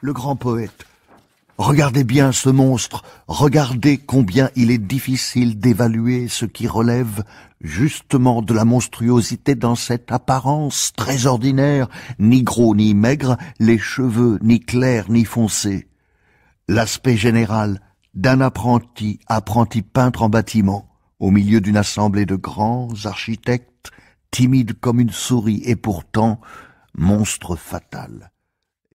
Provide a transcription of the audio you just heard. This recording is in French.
le grand poète. Regardez bien ce monstre, regardez combien il est difficile d'évaluer ce qui relève justement de la monstruosité dans cette apparence très ordinaire, ni gros ni maigre, les cheveux ni clairs ni foncés. L'aspect général d'un apprenti, apprenti peintre en bâtiment, au milieu d'une assemblée de grands architectes, timide comme une souris et pourtant monstre fatal.